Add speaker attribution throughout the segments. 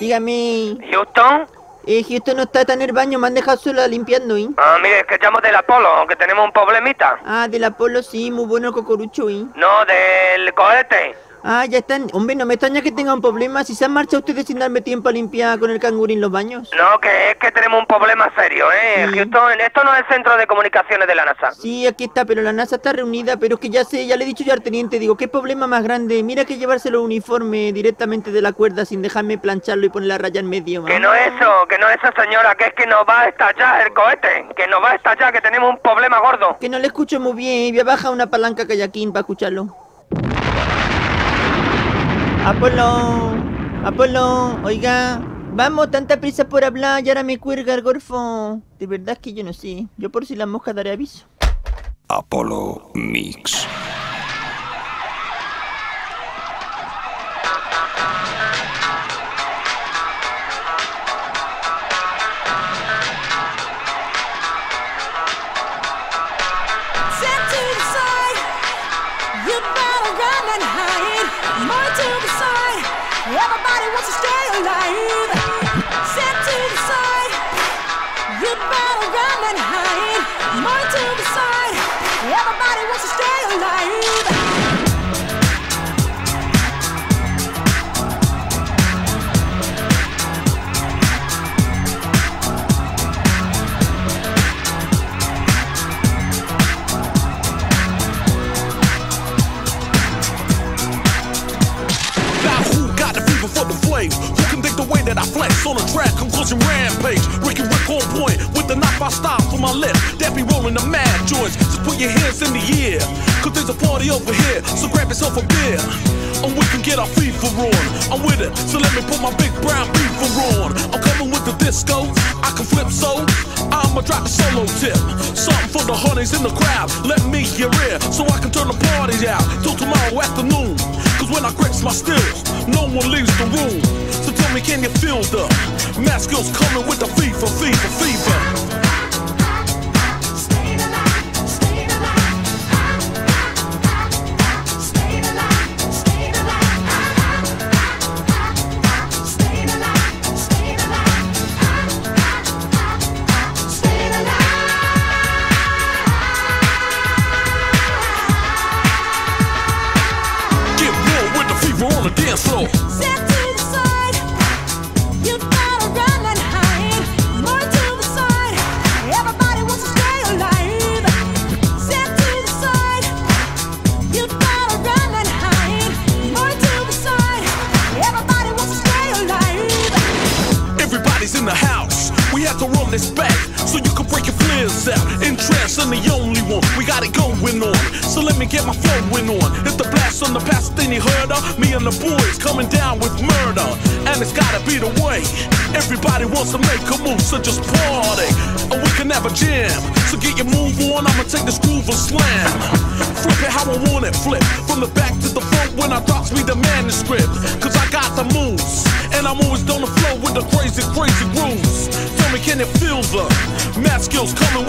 Speaker 1: Dígame.
Speaker 2: Houston.
Speaker 1: Eh, Houston no está tan en el baño, me han dejado sola limpiando, ¿eh?
Speaker 2: Ah, mire, es que llamo del Apolo, que tenemos un problemita.
Speaker 1: Ah, del Apolo sí, muy bueno el cocorucho, ¿eh?
Speaker 2: No, del cohete.
Speaker 1: Ah, ya están. Hombre, no me extraña que tengan problemas. Si se han marchado ustedes sin darme tiempo a limpiar con el cangurín los baños.
Speaker 2: No, que es que tenemos un problema serio, ¿eh?
Speaker 1: Sí.
Speaker 2: Houston, esto no es el centro de comunicaciones de la NASA.
Speaker 1: Sí, aquí está, pero la NASA está reunida, pero es que ya sé, ya le he dicho yo al teniente, digo, ¿qué problema más grande? Mira que llevárselo uniforme directamente de la cuerda sin dejarme plancharlo y poner la raya en medio.
Speaker 2: Que no es eso, que no es eso, señora, que es que nos va a estallar el cohete. Que nos va a estallar, que tenemos un problema gordo.
Speaker 1: Que no le escucho muy bien, voy a bajar una palanca kayakin para escucharlo. Apolo, Apolo, oiga, vamos, tanta prisa por hablar y ahora me cuelga el gorfo. De verdad que yo no sé, yo por si las moscas daré aviso.
Speaker 3: Apollo Mix.
Speaker 4: Everybody wants to stay alive. To the side. And hide. To the side. Everybody wants to stay alive.
Speaker 5: The for the flames? Who can think the way that I flex on a track? Conclusion rampage. Ricky Rick on point with the knife I style for my left. That be rolling the mad joints. Just put your hands in the air. Cause there's a party over here. So grab yourself a beer. And we can get our fever on. I'm with it. So let me put my big brown beaver on. I'm coming with the disco. I can flip so. I'ma drop a solo tip. Something for the honeys in the crowd. Let me hear it. So I can turn the party out till tomorrow afternoon. Cause when I grips my stills, no one leaves the room. So tell me, can you feel the mass skills coming with the fever, fever, fever?
Speaker 4: Everybody wants to
Speaker 5: make a move, so just party. Or we can have a jam. So get your move on, I'ma take this groove and slam. Flip it how I want it, flip. From the back to the front when I drops me the manuscript. Cause I got the moves. And I'm always on the flow with the crazy, crazy grooves. Tell me, can it feel the math skills coming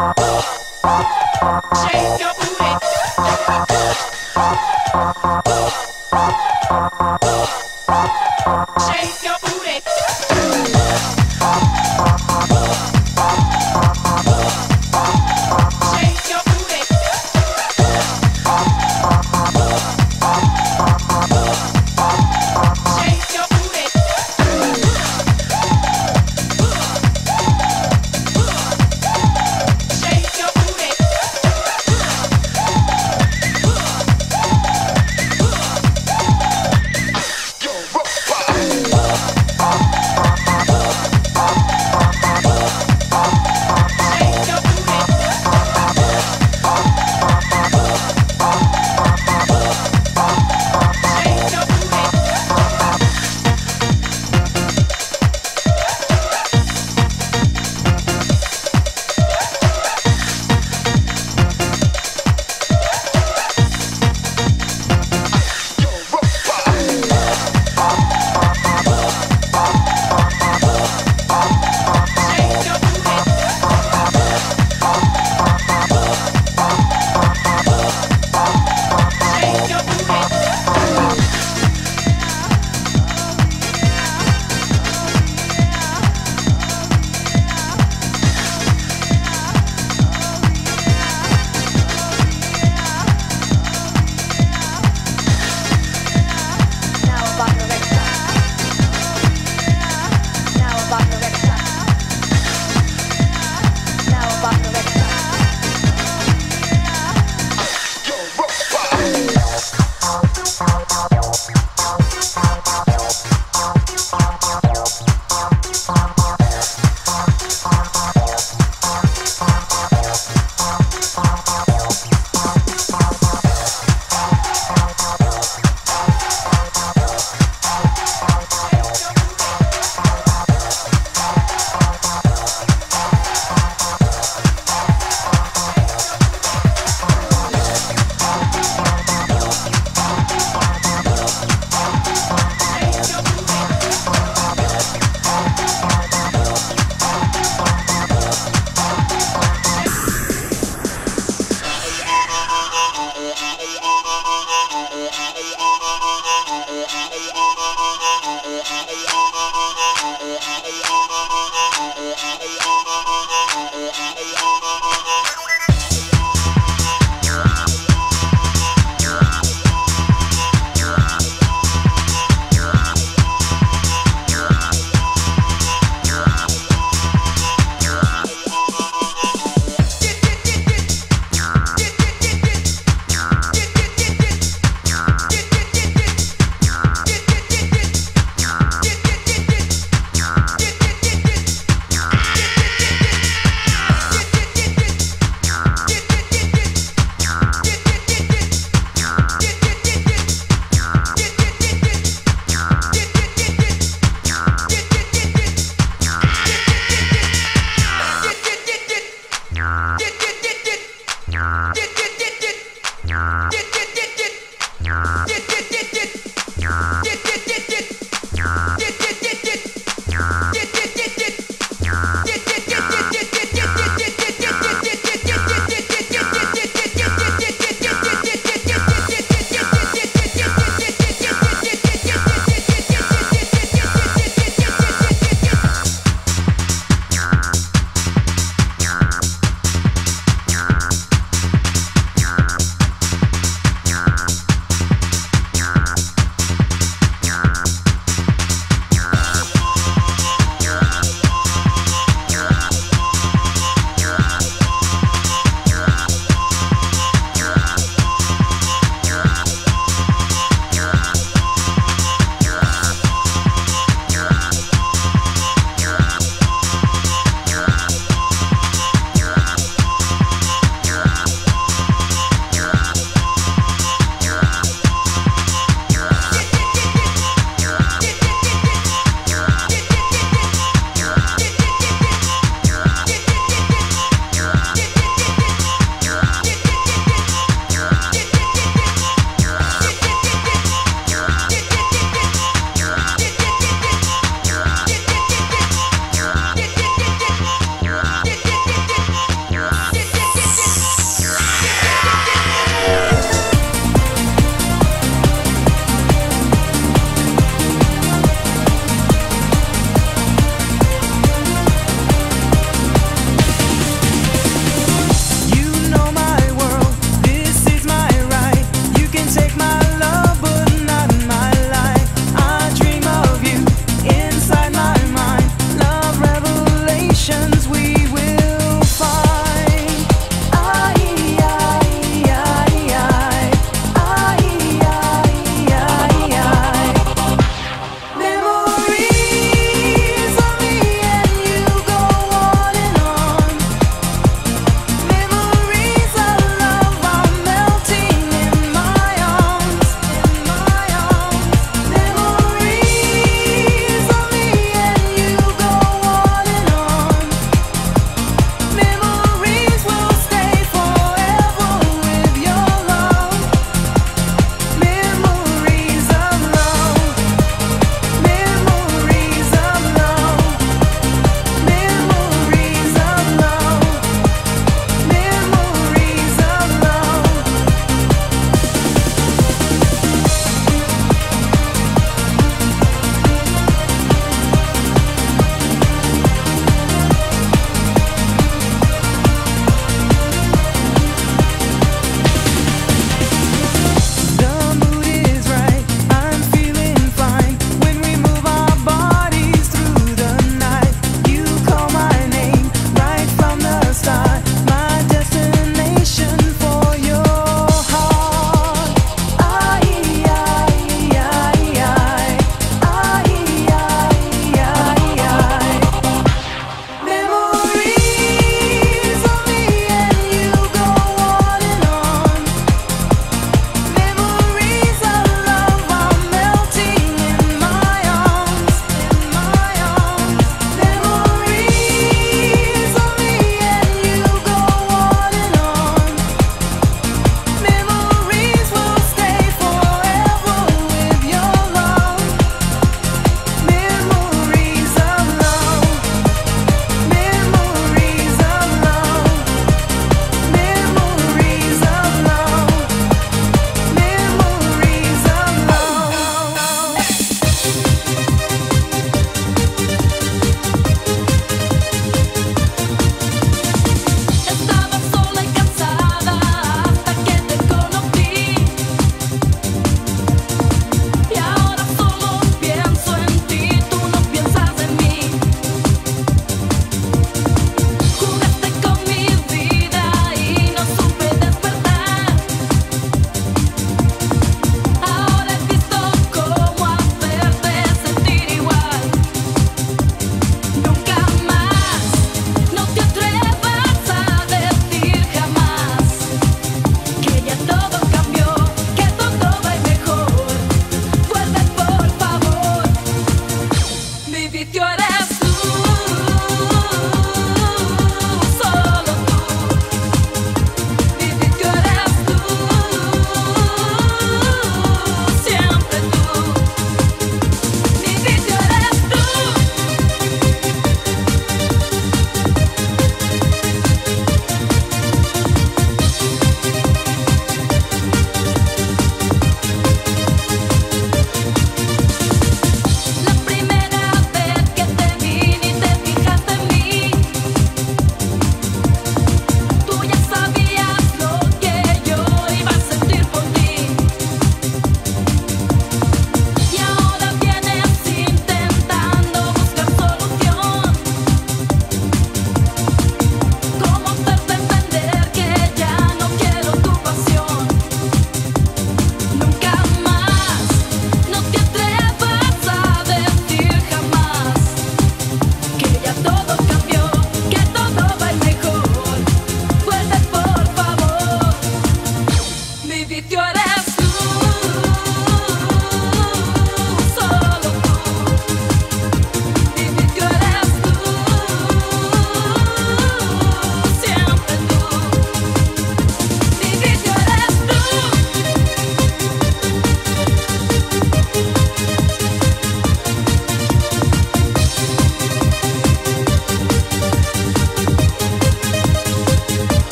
Speaker 6: Oh.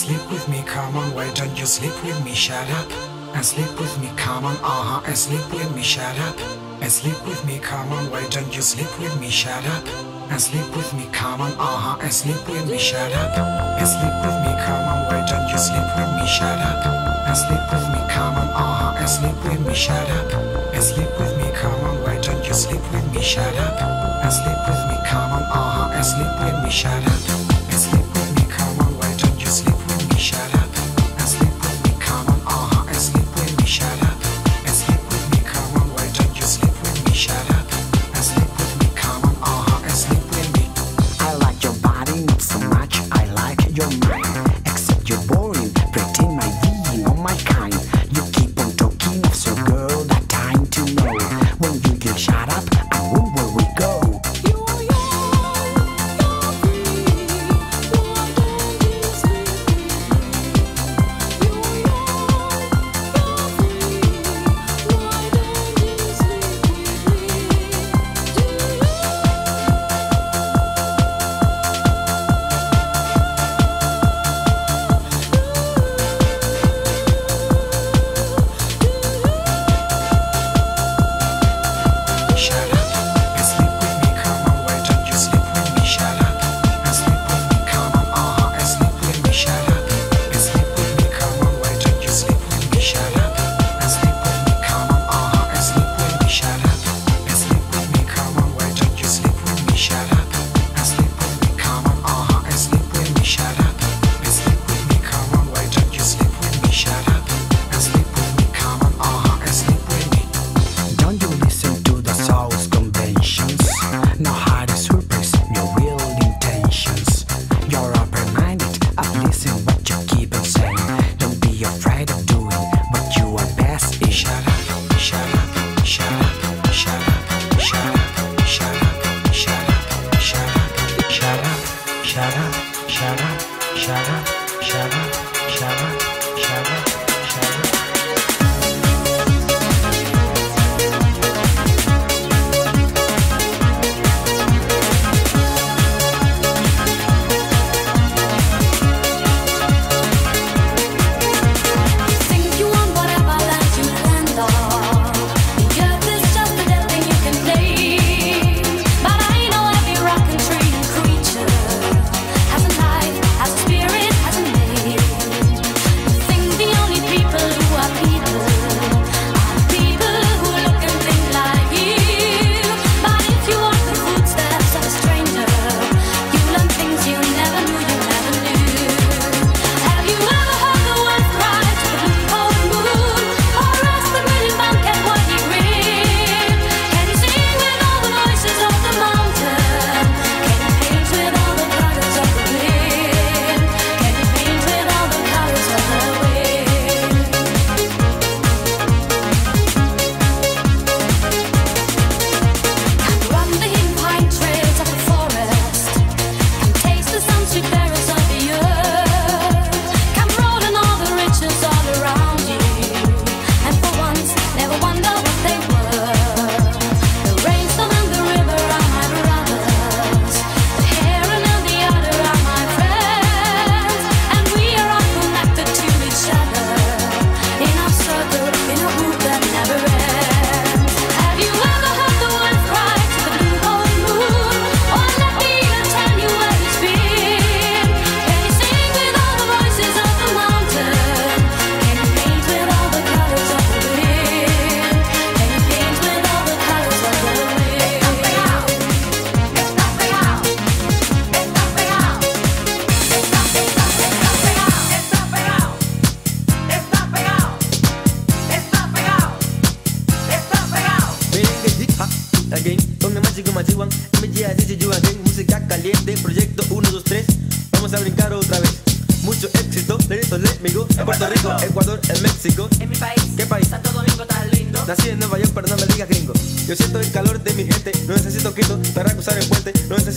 Speaker 6: sleep with me, come on, why don't you sleep with me, shut up And sleep with me, come on,
Speaker 7: uh-huh, and sleep with me, shut up And sleep with me, come on, why don't you sleep with me, shut up And sleep with me, come on, uh-huh, and sleep with me, shut up And sleep with me, come on, why don't you sleep with me, shut up And sleep with me, come on, uh-huh, and sleep with me, shut up And sleep with me, come on, why don't you sleep with me, shut up And sleep with me, come on, uh-huh, and sleep with me, shut up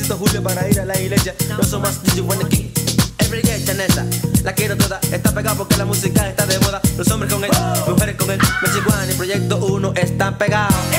Speaker 8: necesito Julio para ir a la iglesia. No soy más DJ Wanna King. Every day tenesa, la quiero toda. Está pegada porque la música está de moda. Los hombres con él, mujeres con él. Mexicano y Proyecto 1 están pegados.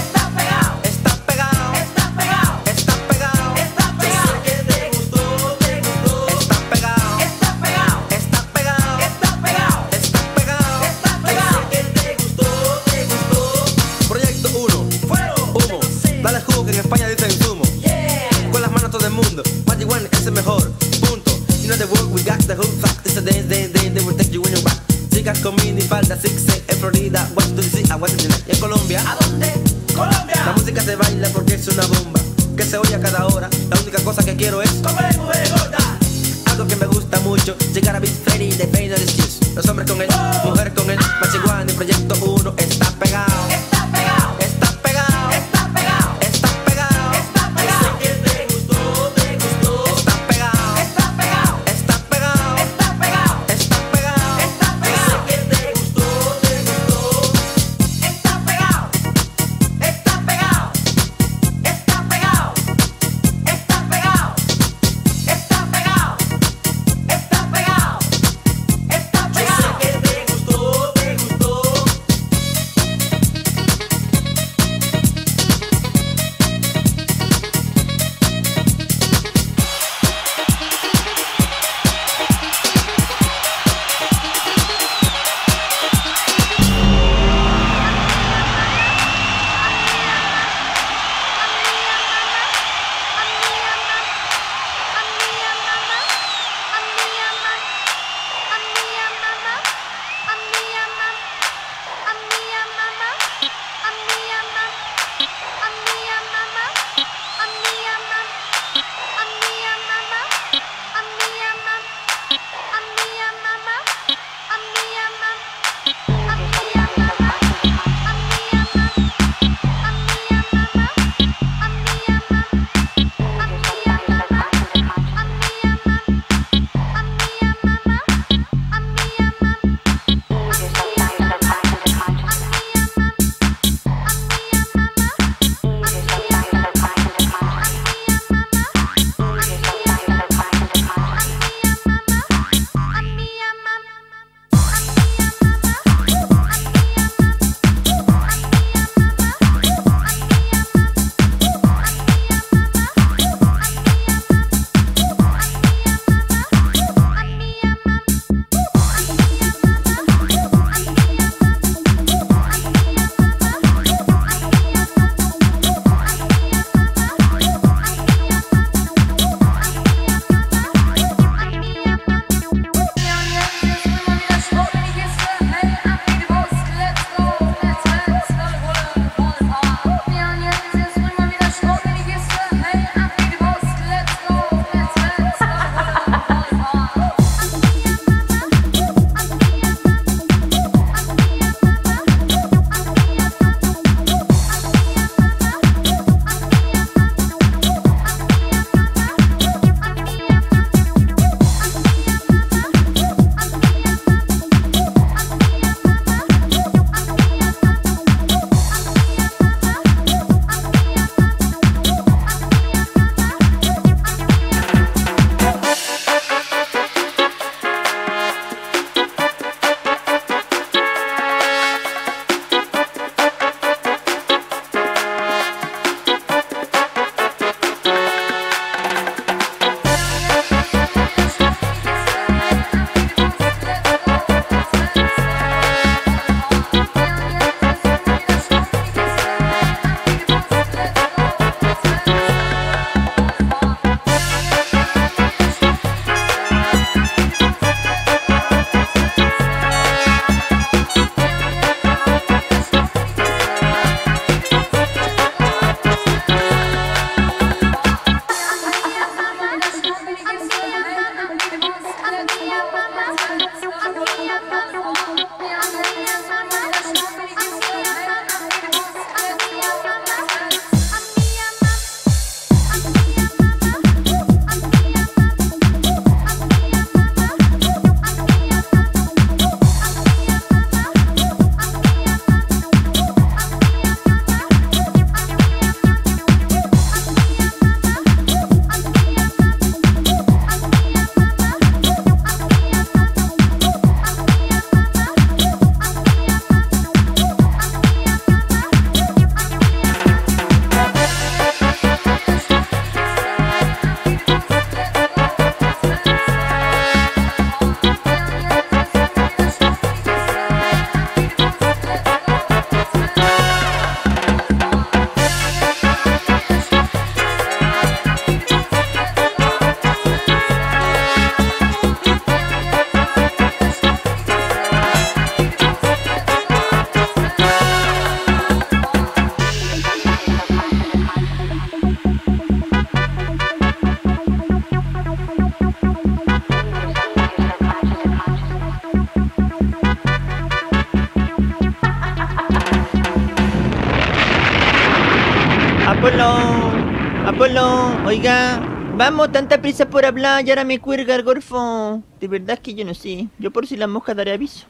Speaker 1: Vamos, tanta prisa por hablar y ahora me cuelga el gorfo. De verdad que yo no sé. Yo por si las moscas daré aviso.